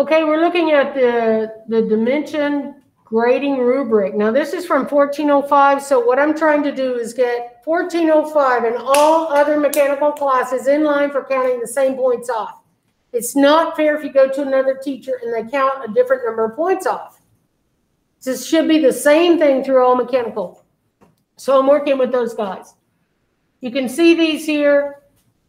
Okay, we're looking at the, the dimension grading rubric. Now, this is from 1405, so what I'm trying to do is get 1405 and all other mechanical classes in line for counting the same points off. It's not fair if you go to another teacher and they count a different number of points off. This should be the same thing through all mechanical. So I'm working with those guys. You can see these here.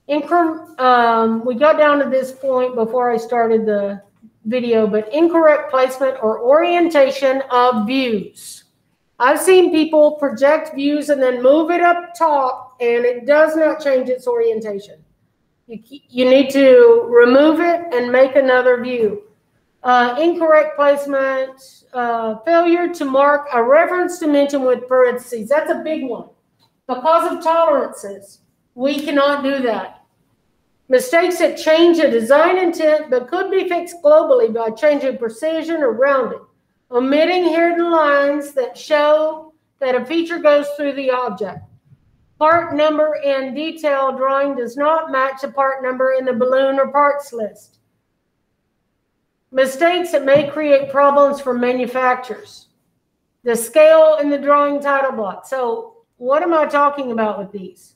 Incre um, we got down to this point before I started the video, but incorrect placement or orientation of views. I've seen people project views and then move it up top and it does not change its orientation. You, you need to remove it and make another view. Uh, incorrect placement, uh, failure to mark a reference dimension with parentheses. That's a big one. Because of tolerances, we cannot do that. Mistakes that change a design intent but could be fixed globally by changing precision or rounding. Omitting hidden lines that show that a feature goes through the object. Part number and detail drawing does not match the part number in the balloon or parts list. Mistakes that may create problems for manufacturers. The scale in the drawing title block. So what am I talking about with these?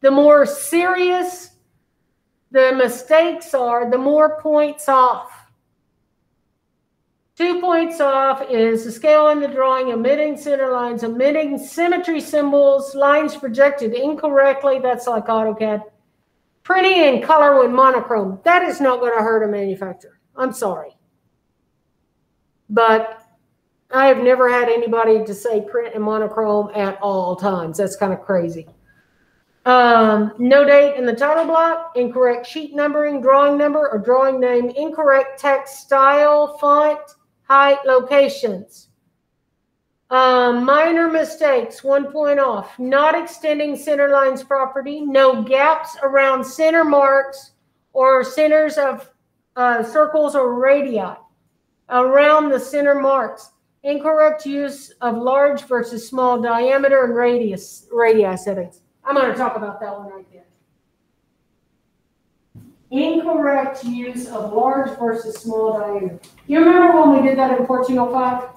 The more serious the mistakes are, the more points off. Two points off is the scale in the drawing, omitting center lines, omitting symmetry symbols, lines projected incorrectly. That's like AutoCAD. Printing in color with monochrome. That is not going to hurt a manufacturer. I'm sorry. But I have never had anybody to say print in monochrome at all times. That's kind of crazy. Um, no date in the title block, incorrect sheet numbering, drawing number, or drawing name, incorrect text style, font, height, locations. Um, minor mistakes, one point off. Not extending center lines property, no gaps around center marks or centers of uh, circles or radii around the center marks. Incorrect use of large versus small diameter and radius radii settings. I'm going to talk about that one right there. Incorrect use of large versus small diameter. You remember when we did that in 1405?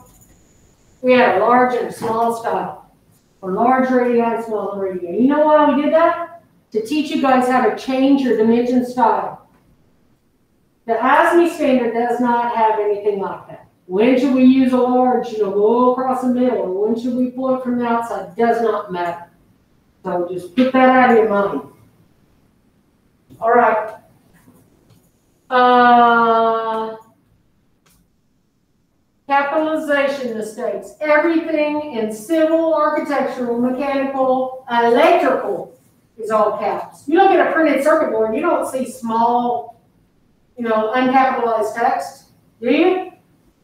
We had a large and a small style, or large radii, small radii. You know why we did that? To teach you guys how to change your dimension style. The ASME standard does not have anything like that. When should we use a large, you know, go across the middle, or when should we pull it from the outside? Does not matter. So just put that out of your mind. All right. Uh, capitalization mistakes. Everything in civil, architectural, mechanical, electrical is all caps. You look at a printed circuit board, you don't see small, you know, uncapitalized text, do you?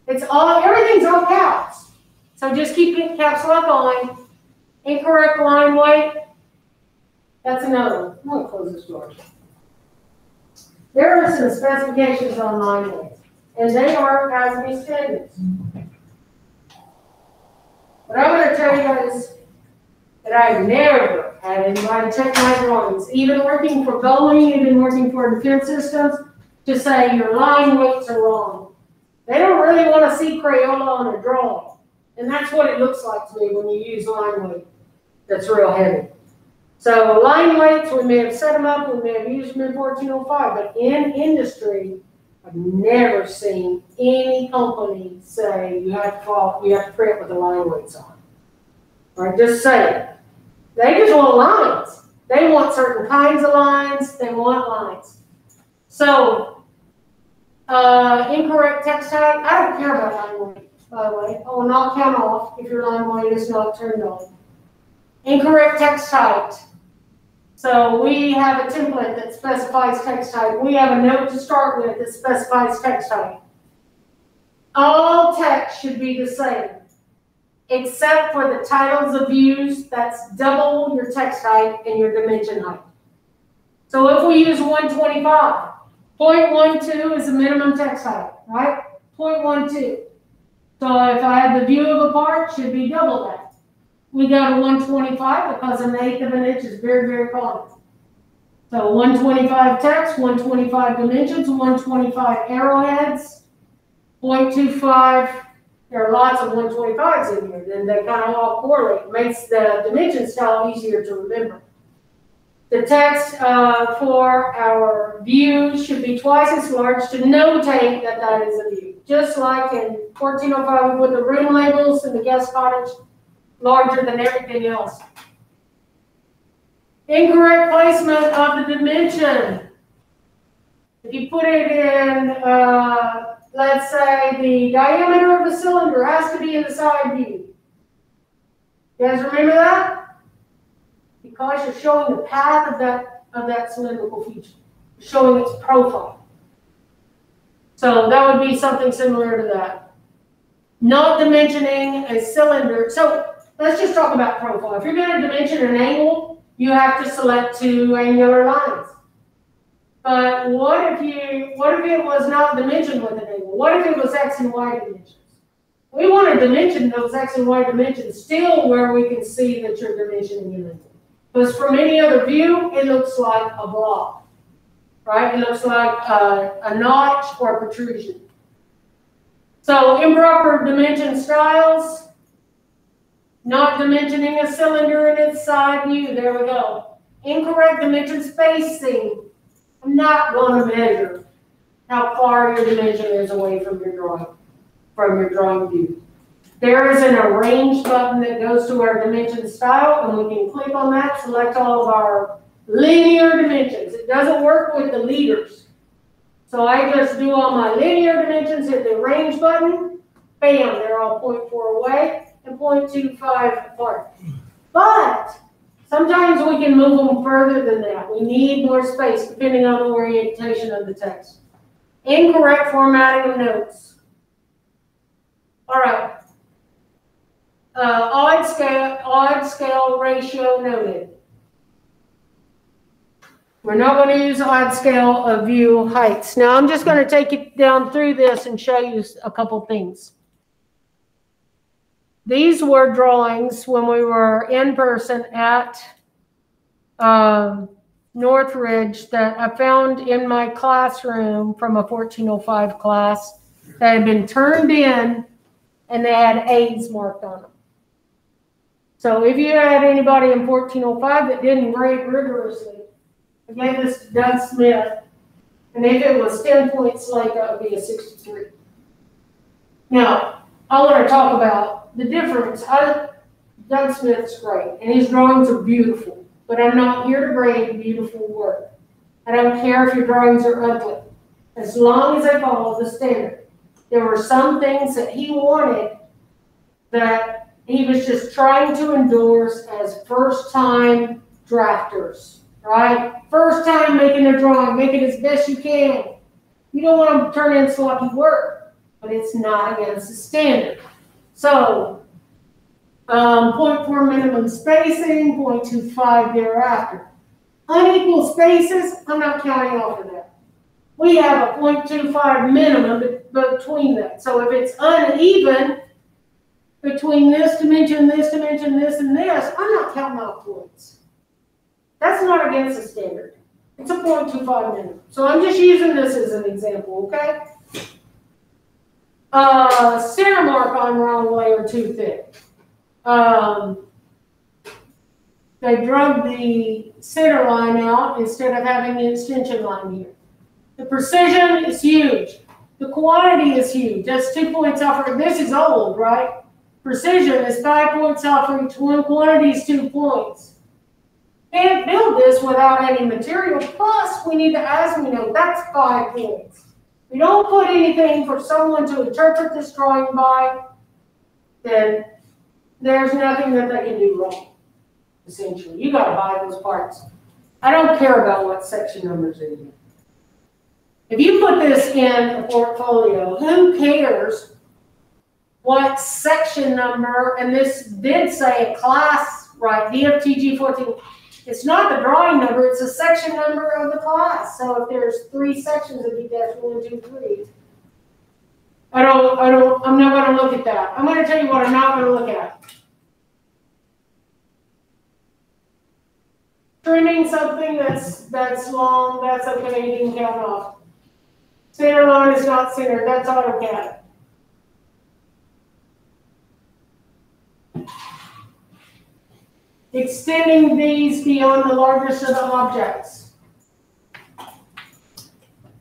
It's all, everything's all caps. So just keep caps lock on. Incorrect line weight, that's another one. I'm going to close this door. There are some specifications on line weights, and they are ASME standards. What I'm going to tell you guys that I've never had anybody check my drawings, even working for Boeing, even working for Defense Systems, to say your line weights are wrong. They don't really want to see Crayola on a drawing. And that's what it looks like to me when you use line weight that's real heavy. So line weights, we may have set them up, we may have used them in 1405, but in industry, I've never seen any company say you have to follow, you have to print with the line weights on. Right, just say it. They just want lines. They want certain kinds of lines. They want lines. So, uh, incorrect text type. I don't care about line weight, by the way. I will not count off if your line weight is not turned on. Incorrect text type. So we have a template that specifies text type. We have a note to start with that specifies text type. All text should be the same, except for the titles of views. That's double your text height and your dimension height. So if we use 125, 0.12 is the minimum text height, right? 0.12. So if I have the view of a part, should be double that. We got a 125 because an eighth of an inch is very, very common. So one twenty-five text, one twenty-five dimensions, one twenty-five arrowheads, 0.25. there are lots of one twenty-fives in here, then they kind of all correlate, makes the dimension style easier to remember. The text, uh, for our view should be twice as large to notate that that is a view. Just like in fourteen oh five with the room labels in the guest cottage, larger than everything else. Incorrect placement of the dimension. If you put it in, uh, let's say the diameter of the cylinder has to be in the side view. You guys remember that? Because you're showing the path of that, of that cylindrical feature, You're showing its profile. So that would be something similar to that. Not dimensioning a cylinder, so let's just talk about profile. If you're gonna dimension an angle, you have to select two angular lines. But what if you, what if it was not dimensioned with an angle? What if it was x and y dimensions? We want to dimension those x and y dimensions still where we can see that you're dimensioning an angle. Because from any other view, it looks like a block, right? It looks like a, a notch or a protrusion. So improper dimension styles, not dimensioning a cylinder in its side view, there we go. Incorrect dimension spacing, I'm not going to measure how far your dimension is away from your drawing, from your drawing view. There is an arrange button that goes to our dimension style, and we can click on that, select all of our linear dimensions. It doesn't work with the leaders. So I just do all my linear dimensions, hit the arrange button, bam, they're all 0.4 away and 0.25 apart. But sometimes we can move them further than that. We need more space depending on the orientation of the text. Incorrect formatting of notes. All right. Uh, odd scale, odd scale ratio noted. We're not going to use odd scale of view heights. Now I'm just going to take you down through this and show you a couple things. These were drawings when we were in person at um, Northridge that I found in my classroom from a 1405 class that had been turned in and they had A's marked on them. So if you had anybody in 1405 that didn't grade rigorously, I gave this to Doug Smith, and if it was 10 points late, that would be a 63. Now, I want to talk about the difference. I, Doug Smith's great, and his drawings are beautiful, but I'm not here to grade beautiful work. I don't care if your drawings are ugly, as long as they follow the standard. There were some things that he wanted that he was just trying to endorse as first time drafters, right? First time making a drawing, make it as best you can. You don't want to turn in sloppy work, but it's not against the standard. So, um, 0.4 minimum spacing, 0.25 thereafter. Unequal spaces, I'm not counting off of that. We have a 0.25 minimum between that. So if it's uneven, between this dimension, this dimension, this, and this, I'm not counting off points. That's not against the standard. It's a 0.25 minimum. So I'm just using this as an example, okay? Uh, center mark on wrong layer too thick. Um, they drug the center line out instead of having the extension line here. The precision is huge. The quantity is huge. That's two points off. This is old, right? Precision is five points off for each one. Quantity is two points. Can't build this without any material. Plus, we need to, as we know, that's five points. We don't put anything for someone to interpret this drawing by, then there's nothing that they can do wrong, essentially. You gotta buy those parts. I don't care about what section numbers in. If you put this in a portfolio, who cares what section number, and this did say a class, right, DFTG 14. It's not the drawing number, it's a section number of the class. So if there's three sections of D dash one, two, three, I don't, I don't, I'm not gonna look at that. I'm gonna tell you what I'm not gonna look at. Trimming something that's, that's long, that's okay, you can count off. Center line is not centered, that's AutoCAD. Extending these beyond the largest of the objects.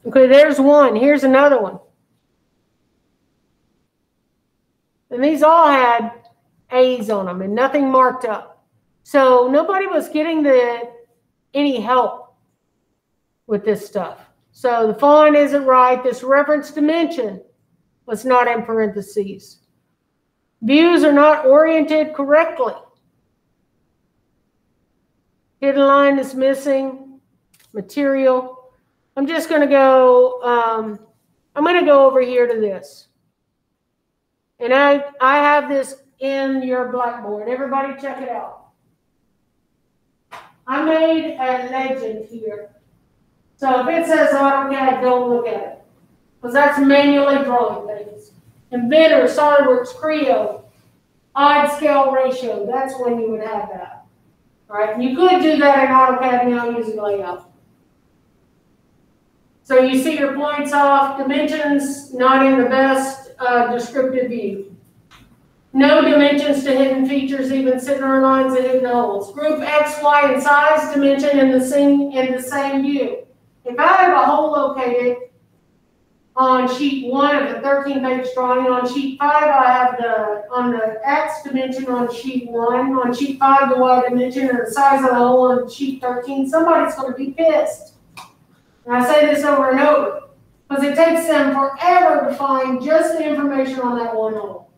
Okay, there's one. Here's another one. And these all had A's on them and nothing marked up. So nobody was getting the any help with this stuff. So the font isn't right. This reference dimension was not in parentheses. Views are not oriented correctly. Hidden line is missing. Material. I'm just going to go, um, I'm going to go over here to this. And I, I have this in your Blackboard. Everybody check it out. I made a legend here. So if it says AutoCAD, don't look at it. Because that's manually drawing things. Inventor, SolidWorks, Creo, odd scale ratio, that's when you would have that. All right, you could do that in AutoCAD now using layout. So you see your points off, dimensions not in the best uh, descriptive view. No dimensions to hidden features, even center lines and hidden holes. Group X, Y, and size dimension in the same in the same view. If I have a hole located on sheet one of the 13 page drawing, on sheet five, I have the, on the X dimension on sheet one, on sheet five, the Y dimension and the size of the hole on sheet 13, somebody's going to be pissed. And I say this over and over because it takes them forever to find just the information on that one hole.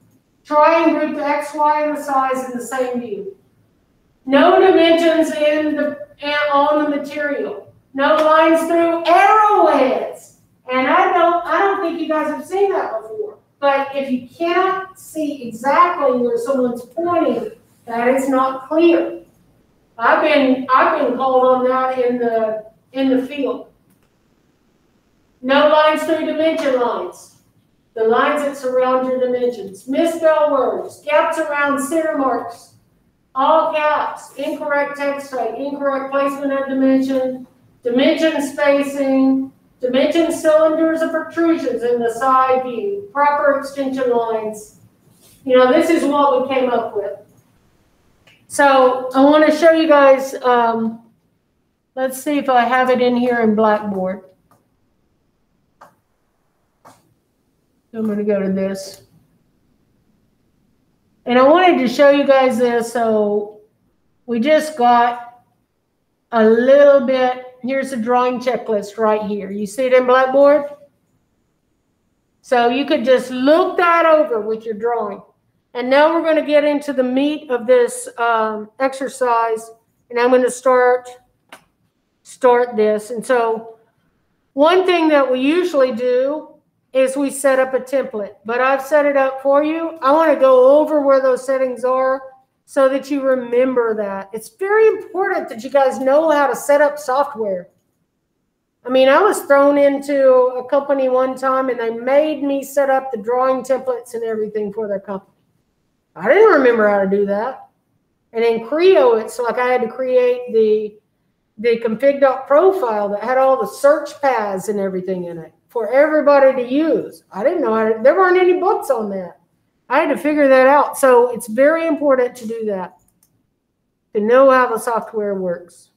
Try and group the X, Y, and the size in the same view. No dimensions in the, on the material no lines through arrowheads. And I don't, I don't think you guys have seen that before. But if you cannot see exactly where someone's pointing, that is not clear. I've been, I've been called on that in the, in the field. No lines through dimension lines. The lines that surround your dimensions. Misspelled words, gaps around center marks, all caps, incorrect text type, incorrect placement of dimension, dimension spacing, dimension cylinders of protrusions in the side view, proper extension lines. You know, this is what we came up with. So I want to show you guys, um, let's see if I have it in here in Blackboard. I'm going to go to this. And I wanted to show you guys this. So we just got a little bit here's a drawing checklist right here. You see it in Blackboard? So you could just look that over with your drawing. And now we're going to get into the meat of this um, exercise. And I'm going to start, start this. And so one thing that we usually do is we set up a template. But I've set it up for you. I want to go over where those settings are so that you remember that. It's very important that you guys know how to set up software. I mean, I was thrown into a company one time and they made me set up the drawing templates and everything for their company. I didn't remember how to do that. And in Creo, it's like I had to create the the config.pro file that had all the search paths and everything in it for everybody to use. I didn't know how to, there weren't any books on that. I had to figure that out. So it's very important to do that, to know how the software works.